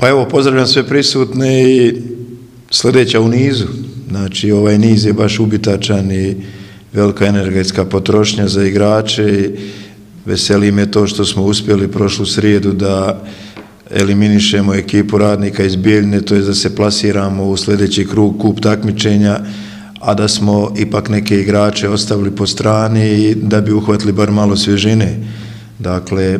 Pa evo, pozdravljam sve prisutne i sljedeća u nizu. Znači, ovaj niz je baš ubitačan i velika energetska potrošnja za igrače i veseli me to što smo uspjeli prošlu srijedu da eliminišemo ekipu radnika iz Bijeljne, to je da se plasiramo u sljedeći krug kup takmičenja, a da smo ipak neke igrače ostavili po strani i da bi uhvatili bar malo svježine. Dakle,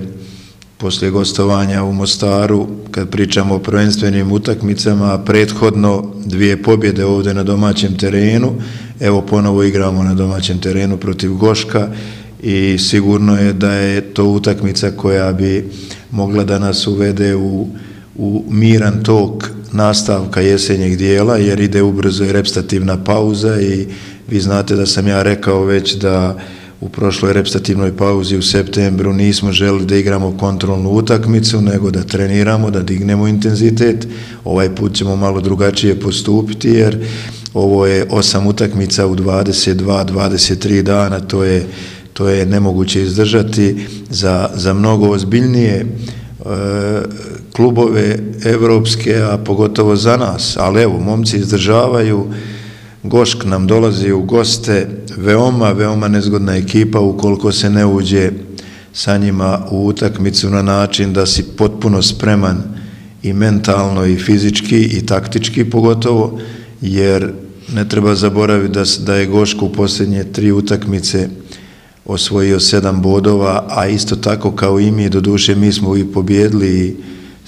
poslije gostovanja u Mostaru, kad pričamo o prvenstvenim utakmicama, prethodno dvije pobjede ovdje na domaćem terenu, evo ponovo igramo na domaćem terenu protiv Goška i sigurno je da je to utakmica koja bi mogla da nas uvede u, u miran tok nastavka jesenjeg dijela, jer ide ubrzo i repstativna pauza i vi znate da sam ja rekao već da u prošloj repstativnoj pauzi u septembru nismo želi da igramo kontrolnu utakmicu, nego da treniramo, da dignemo intenzitet. Ovaj put ćemo malo drugačije postupiti, jer ovo je osam utakmica u 22-23 dana, to je, to je nemoguće izdržati za, za mnogo ozbiljnije e, klubove evropske, a pogotovo za nas. Ali evo, momci izdržavaju, Gošk nam dolazi u goste, veoma, veoma nezgodna ekipa ukoliko se ne uđe sa njima u utakmicu na način da si potpuno spreman i mentalno i fizički i taktički pogotovo, jer ne treba zaboraviti da, da je Goško u posljednje tri utakmice osvojio sedam bodova, a isto tako kao i mi, do duše mi smo i pobjedili i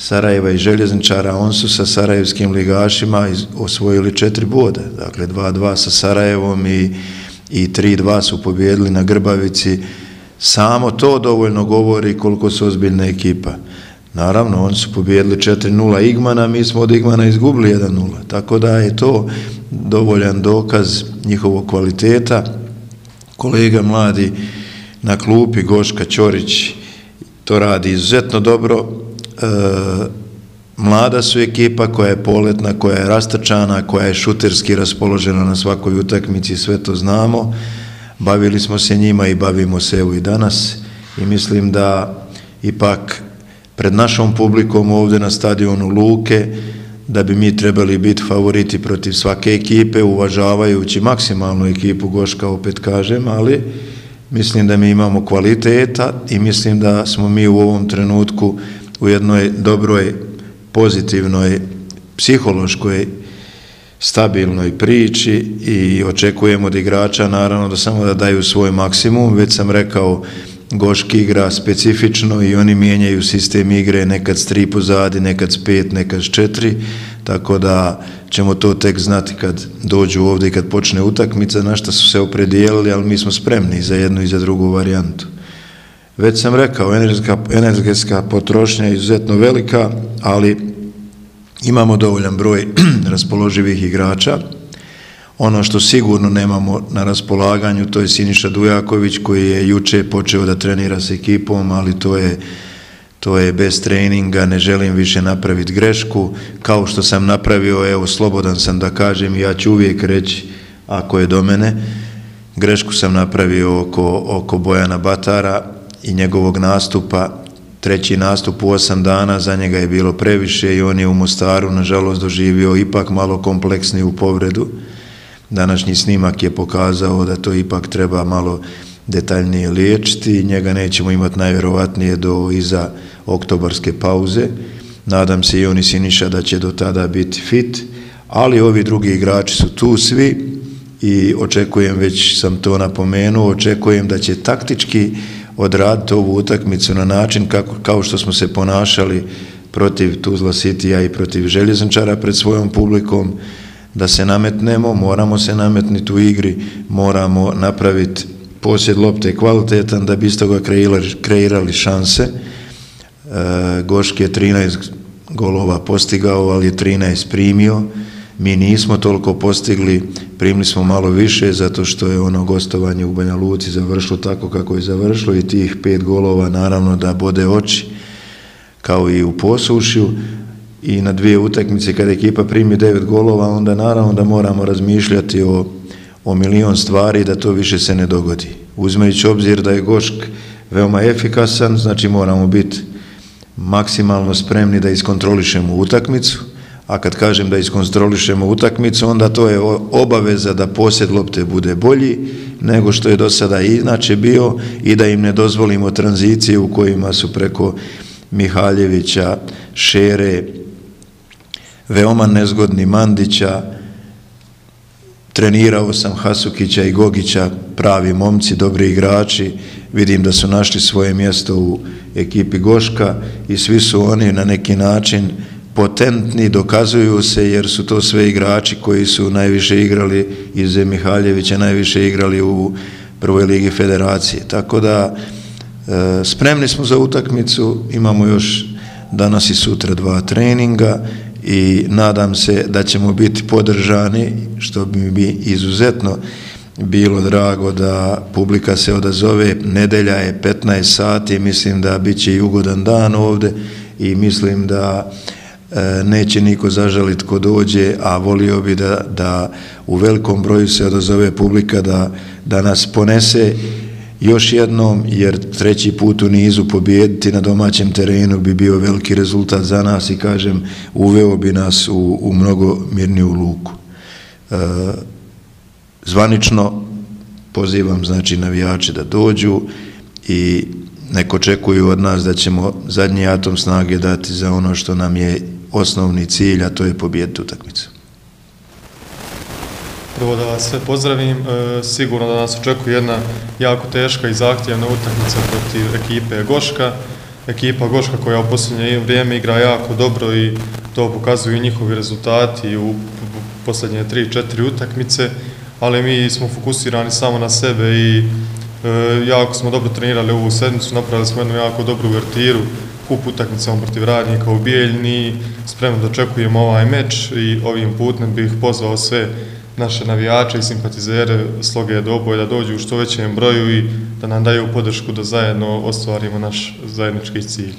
Sarajeva i Željezničara, on su sa Sarajevskim ligašima osvojili četiri boda, dakle 2-2 sa Sarajevom i, i 3-2 su pobjedili na Grbavici. Samo to dovoljno govori koliko su ozbiljna ekipa. Naravno, oni su pobjedili 4-0 Igmana, mi smo od Igmana izgubili 1-0, tako da je to dovoljan dokaz njihovog kvaliteta. Kolega mladi na klupi, Goška Ćorić, to radi izuzetno dobro, E, mlada su ekipa koja je poletna, koja je rastrčana, koja je šuterski raspoložena na svakoj utakmici, sve to znamo. Bavili smo se njima i bavimo se evo i danas i mislim da ipak pred našom publikom ovdje na stadionu Luke da bi mi trebali biti favoriti protiv svake ekipe, uvažavajući maksimalnu ekipu Goška, opet kažem, ali mislim da mi imamo kvaliteta i mislim da smo mi u ovom trenutku u jednoj dobroj, pozitivnoj, psihološkoj, stabilnoj priči i očekujemo od igrača naravno da samo da daju svoj maksimum. Već sam rekao, Goški igra specifično i oni mijenjaju sistem igre nekad s tri pozadi, nekad s pet, nekad s četiri, tako da ćemo to tek znati kad dođu ovdje i kad počne utakmica, na što su se opredijelili, ali mi smo spremni za jednu i za drugu varijantu. Već sam rekao, energetska, energetska potrošnja je izuzetno velika, ali imamo dovoljan broj raspoloživih igrača. Ono što sigurno nemamo na raspolaganju, to je Siniša Dujaković koji je juče počeo da trenira s ekipom, ali to je, to je bez treninga, ne želim više napraviti grešku. Kao što sam napravio, evo, slobodan sam da kažem, ja ću uvijek reći, ako je do mene, grešku sam napravio oko, oko Bojana Batara, i njegovog nastupa, treći nastup u osam dana, za njega je bilo previše i on je u Mostaru, nažalost, doživio ipak malo kompleksniju povredu. Današnji snimak je pokazao da to ipak treba malo detaljnije liječiti i njega nećemo imati najvjerovatnije do iza oktobarske pauze. Nadam se i oni Siniša da će do tada biti fit, ali ovi drugi igrači su tu svi i očekujem, već sam to napomenuo, očekujem da će taktički odraditi ovu utakmicu na način kako, kao što smo se ponašali protiv Tuzla Sitija i protiv Željezničara pred svojom publikom, da se nametnemo, moramo se nametniti u igri, moramo napraviti posjed lopte kvalitetan da bi iz toga kreirali, kreirali šanse. E, Goški je 13 golova postigao, ali je 13 primio. Mi nismo toliko postigli, primili smo malo više zato što je ono gostovanje u Banja Luci završilo tako kako je završilo i tih pet golova naravno da bode oči kao i u posušju i na dvije utakmice kada ekipa primi devet golova onda naravno da moramo razmišljati o, o milion stvari da to više se ne dogodi. Uzmejući obzir da je Gošk veoma efikasan, znači moramo biti maksimalno spremni da iskontrolišemo utakmicu, a kad kažem da iskontrolišemo utakmicu, onda to je obaveza da posjed lopte bude bolji nego što je do sada inače bio i da im ne dozvolimo tranzicije u kojima su preko Mihaljevića, Šere, veoma nezgodni Mandića, trenirao sam Hasukića i Gogića, pravi momci, dobri igrači, vidim da su našli svoje mjesto u ekipi Goška i svi su oni na neki način potentni, dokazuju se jer su to sve igrači koji su najviše igrali iz Mihaljevića, najviše igrali u prvoj ligi federacije. Tako da e, spremni smo za utakmicu, imamo još danas i sutra dva treninga i nadam se da ćemo biti podržani, što bi mi izuzetno bilo drago da publika se odazove. Nedelja je 15 sati, mislim da bit će i ugodan dan ovde i mislim da E, neće niko zažaliti ko dođe, a volio bi da, da u velikom broju se odazove publika da, da nas ponese još jednom, jer treći put u nizu pobijediti na domaćem terenu bi bio veliki rezultat za nas i kažem, uveo bi nas u, u mnogo mirniju luku. E, zvanično pozivam znači navijače da dođu i neko očekuju od nas da ćemo zadnji atom snage dati za ono što nam je osnovni cilj, a to je pobijediti utakmicu. Prvo da vas sve pozdravim, e, sigurno da nas očekuje jedna jako teška i zahtjevna utakmica protiv ekipe Goška. Ekipa Goška koja u posljednje vrijeme igra jako dobro i to pokazuju njihovi rezultati u posljednje 3-4 utakmice, ali mi smo fokusirani samo na sebe i e, jako smo dobro trenirali ovu sedmicu, napravili smo jednu jako dobru vertiru, kup utakmicama protiv radnika u Bijeljni, spremno dočekujemo ovaj meč i ovim putem bih pozvao sve naše navijače i simpatizere sloge Doboj da dođu u što većem broju i da nam daju podršku da zajedno ostvarimo naš zajednički cilj.